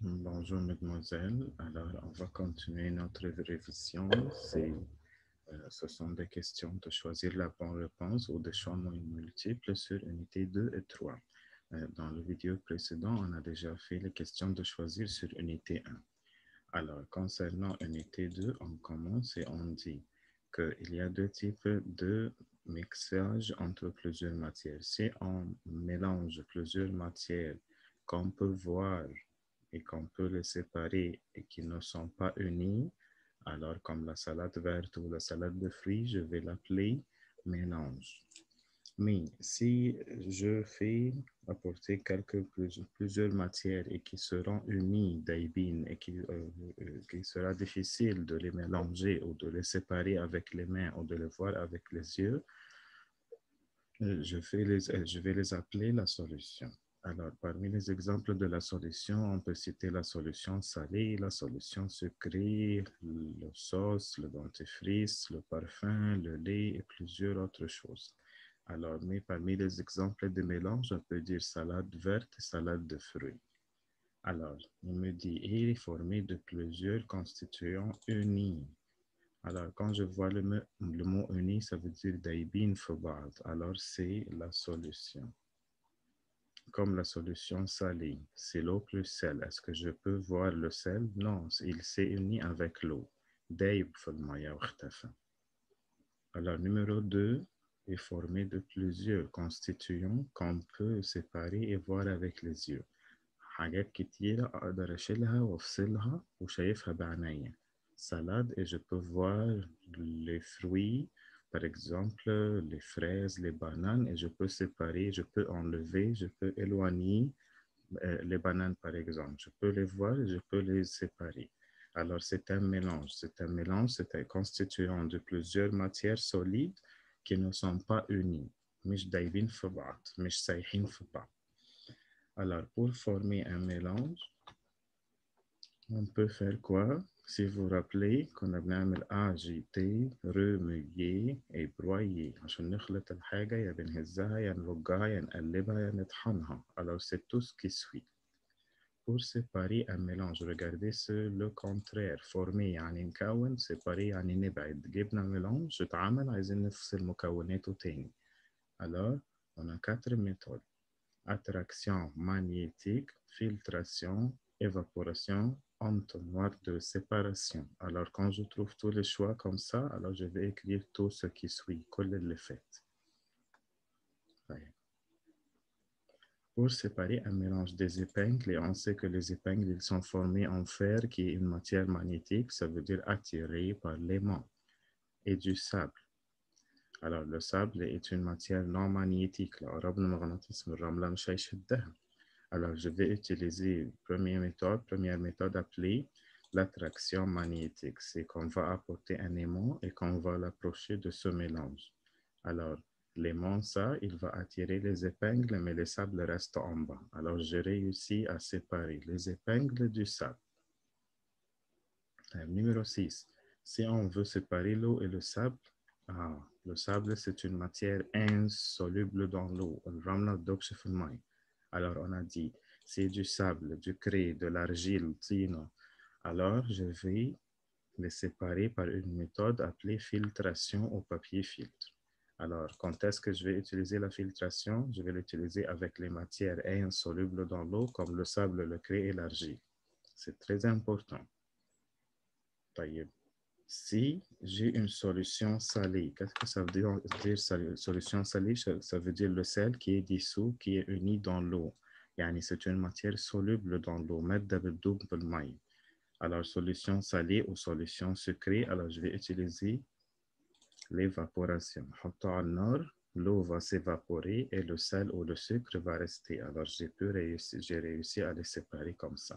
Bonjour, mademoiselle. Alors, on va continuer notre révision. C'est, euh, ce sont des questions de choisir la bonne réponse ou des choix multiples sur unité 2 et 3. Euh, dans la vidéo précédente, on a déjà fait les questions de choisir sur unité 1. Alors, concernant unité 2, on commence et on dit qu'il y a deux types de mixage entre plusieurs matières. Si on mélange plusieurs matières qu'on peut voir et qu'on peut les séparer et qui ne sont pas unis, alors comme la salade verte ou la salade de fruits, je vais l'appeler mélange. Mais si je fais apporter quelques, plusieurs matières et qui seront unies d'Aibin et qui, euh, euh, qui sera difficile de les mélanger ou de les séparer avec les mains ou de les voir avec les yeux, euh, je vais les, je vais les appeler la solution. Alors, parmi les exemples de la solution, on peut citer la solution salée, la solution sucrée, le sauce, le dentifrice, le parfum, le lait et plusieurs autres choses. Alors, mais parmi les exemples de mélange, on peut dire salade verte salade de fruits. Alors, il me dit, il est formé de plusieurs constituants unis. Alors, quand je vois le, mot uni, ça veut dire daibin fobad. Alors, c'est la solution Comme la solution salée, c'est l'eau plus sel. Est-ce que je peux voir le sel? Non, il s'est uni avec l'eau. Daib Alors, numéro 2, est formé de plusieurs constituants qu'on peut séparer et voir avec les yeux. حاجات كتيرة أقدر أشيلها وأفصلها وشايفها بعناية. Salade et je peux voir les fruits, par exemple, les fraises, les bananes, et je peux séparer, je peux enlever, je peux éloigner euh, les bananes, par exemple. Je peux les voir je peux les séparer. Alors, c'est un mélange. C'est un mélange, c'est un constituant de plusieurs matières solides qui ne sont pas unies. Alors, pour former un mélange, on peut faire quoi? si vous vous rappelez كنا بنعمل agiter remuer et broyer عشان نخلط الحاجة يا بنهزها يا نرجها يا نقلبها يا نطحنها alors c'est tout ce qui suit pour séparer un mélange regardez ce le contraire former يعني نكون séparer يعني نبعد جبنا mélange اتعمل عايزين نفصل مكوناته تاني alors on a quatre méthodes attraction magnétique filtration évaporation entonnoir de séparation alors quand je trouve tous les choix comme ça alors je vais écrire tout ce qui suit coller les faits pour séparer un mélange des épingles, et on sait que les épingles ils sont formées en fer qui est une matière magnétique, ça veut dire attirée par l'aimant, et du sable. Alors, le sable est une matière non magnétique. Alors, je vais utiliser première méthode, première méthode appelée l'attraction magnétique. C'est qu'on va apporter un aimant et qu'on va l'approcher de ce mélange. Alors, L'aimant, ça, il va attirer les épingles, mais le sable reste en bas. Alors, j'ai réussi à séparer les épingles du sable. Numéro 6. Si on veut séparer l'eau et le sable, ah, le sable, c'est une matière insoluble dans l'eau. Alors, on a dit, c'est du sable, du craie, de l'argile, alors je vais les séparer par une méthode appelée filtration au papier filtre. Alors, quand est-ce que je vais utiliser la filtration? Je vais l'utiliser avec les matières insolubles dans l'eau, comme le sable, le craie et l'argile. C'est très important. Si j'ai une solution salée, qu'est-ce que ça veut dire, solution salée? Ça veut dire le sel qui est dissous, qui est uni dans l'eau. C'est une matière soluble dans l'eau. Alors, solution salée ou solution sucrée, alors je vais utiliser l'évaporation. L'eau va s'évaporer et le sel ou le sucre va rester. Alors, j'ai réussi, réussi à les séparer comme ça.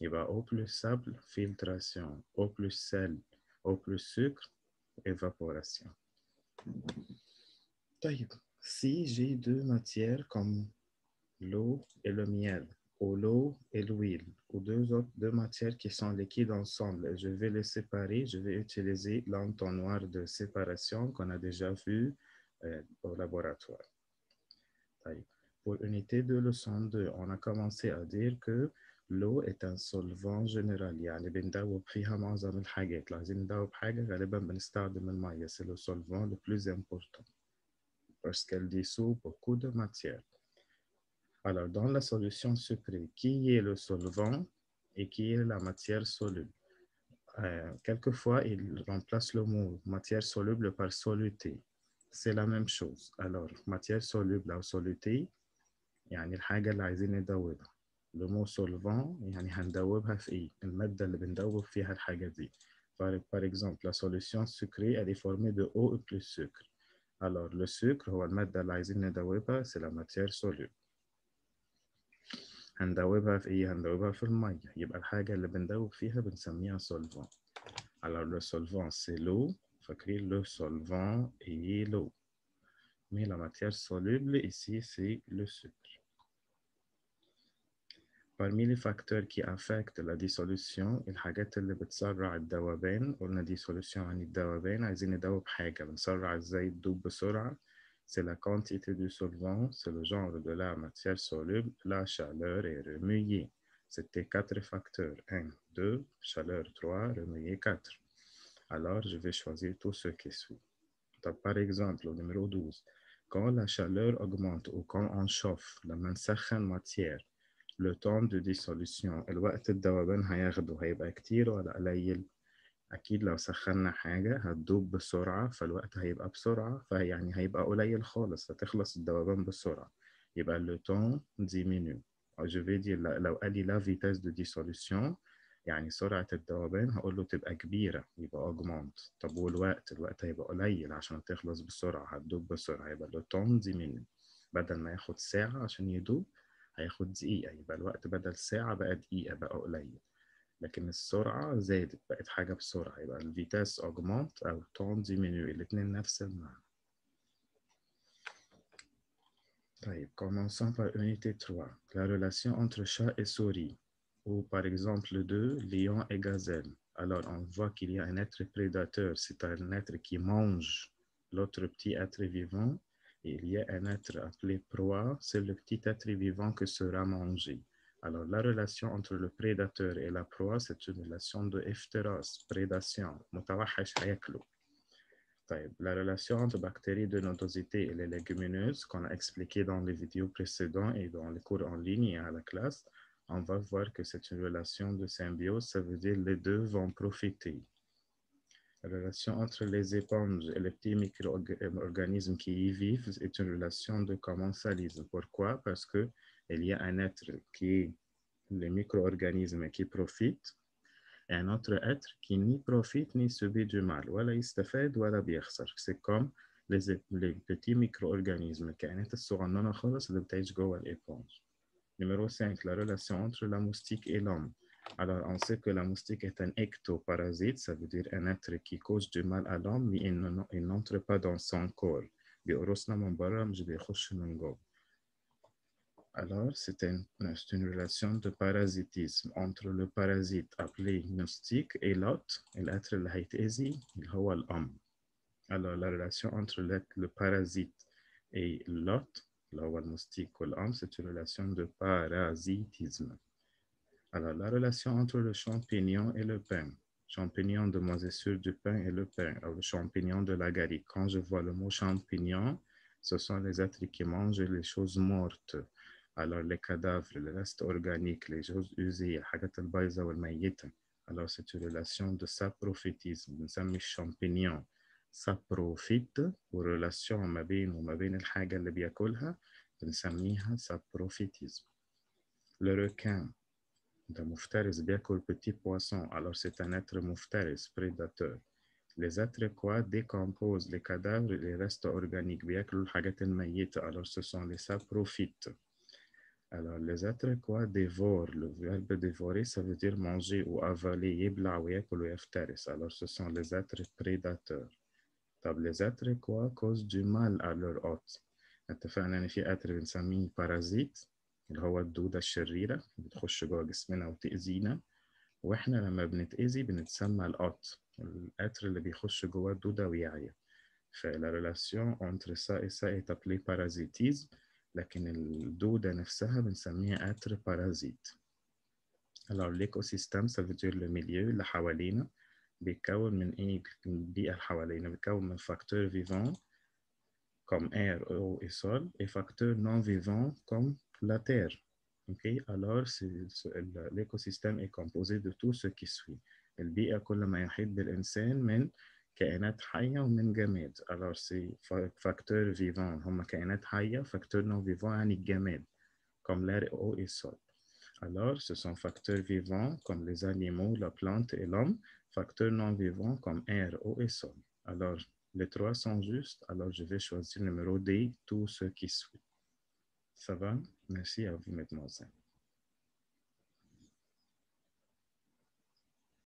Il va au plus sable, filtration. Au plus sel, au plus sucre, évaporation. Si j'ai deux matières comme l'eau et le miel, ou l'eau et l'huile, ou deux autres deux matières qui sont liquides ensemble. Je vais les séparer. Je vais utiliser l'entonnoir de séparation qu'on a déjà vu euh, au laboratoire. Pour unité de leçon 2, on a commencé à dire que l'eau est un solvant général يعني بندوب فيها معظم الحاجات لو عايزين ندوب حاجة غالبا بنستخدم المية c'est le solvant le plus important parce qu'elle dissout beaucoup de matière alors dans la solution sucrée qui est le solvant et qui est la matière soluble euh, quelquefois il remplace le mot matière soluble par soluté c'est la même chose alors matière soluble أو soluté يعني الحاجة اللي عايزين ندوبها le mot solvant يعني هندوبها في ايه المادة اللي بندوب فيها الحاجة دي par, par exemple la solution sucrée elle est formée de eau plus sucre alors le sucre هو المادة اللي عايزين ندوبها c'est la matière soluble هندوبها في ايه هندوبها في المية يبقى الحاجة اللي بندوب فيها بنسميها solvant alors le solvant c'est l'eau فاكرين le solvant est l'eau mais la matière soluble ici c'est le sucre Parmi les facteurs qui affectent la dissolution الحاجات اللي بتسرع الذوبان قلنا dissolution عن الذوبان عايزين ندوب حاجة بنسرع ازاي تدوب بسرعة c'est la quantité du solvant, c'est le genre de la matière soluble, la chaleur et remuer. C'était quatre facteurs. 1, 2, chaleur 3, remuer 4. Alors, je vais choisir tout ce qui suit. Donc, par exemple, au numéro 12, quand la chaleur augmente ou quand on chauffe la منسخن matière, le temps de dissolution. الوقت الذوبان هياخده هيبقى كتير ولا قليل؟ أكيد لو سخنا حاجة هتدوب بسرعة فالوقت هيبقى بسرعة فيعني هيبقى قليل خالص هتخلص الذوبان بسرعة. يبقى temps diminue. أو je vais dire لو قال لي la vitesse de dissolution يعني سرعة الذوبان هقول له تبقى كبيرة يبقى augmente. طب والوقت؟ الوقت هيبقى قليل عشان تخلص بسرعة هتدوب بسرعة يبقى le temps diminue. بدل ما ياخد ساعة عشان يدوب هياخد دقيقة يبقى الوقت بدل ساعة بقى دقيقة بقى قليل لكن السرعة زادت بقت حاجة بسرعة يبقى الفيتاس augmente أو temps diminue الاتنين نفس المعنى طيب commençons par unité 3 la relation entre chat et souris ou par exemple deux lion et gazelle alors on voit qu'il y a un être prédateur c'est un être qui mange l'autre petit être vivant et il y a un être appelé proie, c'est le petit être vivant que sera mangé. Alors, la relation entre le prédateur et la proie, c'est une relation de efteros, prédation, La relation entre bactéries de nodosité et les légumineuses, qu'on a expliqué dans les vidéos précédentes et dans les cours en ligne et à la classe, on va voir que c'est une relation de symbiose, ça veut dire les deux vont profiter. La relation entre les éponges et les petits micro-organismes qui y vivent est une relation de commensalisme. Pourquoi? Parce qu'il y a un être qui est le micro-organisme qui profite et un autre être qui ni profite ni subit du mal. C'est comme les, les petits micro-organismes. Numéro 5, la relation entre la moustique et l'homme. Alors, on sait que la moustique est un ectoparasite, ça veut dire un être qui cause du mal à l'homme, mais il n'entre pas dans son corps. Alors, c'est une, relation de parasitisme entre le parasite appelé moustique et l'autre, l'être l'homme. Alors, la relation entre le, parasite et l'autre, moustique ou l'homme, c'est une relation de parasitisme. Alors, la relation entre le champignon et le pain. Champignon de moisissure du pain et le pain, ou le champignon de l'agaric. Quand je vois le mot champignon, ce sont les êtres qui mangent les choses mortes. Alors, les cadavres, le reste organique, les choses usées, الحاجات البايظة والميتة. Alors, c'est une relation de saprophytisme. بنسمي الشامبينيون سابروفيت ورelation ما بين وما بين الحاجة اللي بياكلها بنسميها saprophytisme. Le requin ده مفترس بياكل petit poisson. Alors, c'est un être مفترس, prédateur. Les êtres quoi décomposent les cadavres et les restes organiques بياكلوا الحاجات الميتة. Alors, ce sont les saprophytes. Alors, les êtres quoi dévorent. Le verbe dévorer, ça veut dire manger ou avaler. يبلع وياكل ويفترس. Alors, ce sont les êtres prédateurs. طب les êtres quoi causent du mal à leur hôte. اتفقنا ان في êtres بنسميه بارازيت اللي هو الدودة الشريرة بتخش جوه جسمنا وتأذينا. وإحنا لما بنتأذي بنتسمى القط القطر اللي بيخش جوه الدودة ويعيا. فلا ça et ça est appelée parasitisme لكن الدودة نفسها بنسميها قطر بارازيت Alors, l'écosystème, ça veut dire le milieu, اللي حوالينا. بيتكون من إيه؟ البيئة اللي حوالينا. بيتكون من facteurs vivants comme air, eau et sol et facteurs non vivants comme la terre. Ok, alors c'est- c'est- le- l'écosystème est composé de tout ce qui suit. البيئة كل ما يحيط بالإنسان من كائنات حية ومن جماد. Alors c'est fa- facteurs vivants هم كائنات حية facteurs non vivants يعني الجماد comme l'air, eau et sol. Alors ce sont facteurs vivants comme les animaux, la plante et l'homme, facteurs non vivants comme air, eau et sol. Alors les trois sont justes, alors je vais choisir le numéro D, tout ce qui suit. Ça va? Merci à vous, mademoiselle.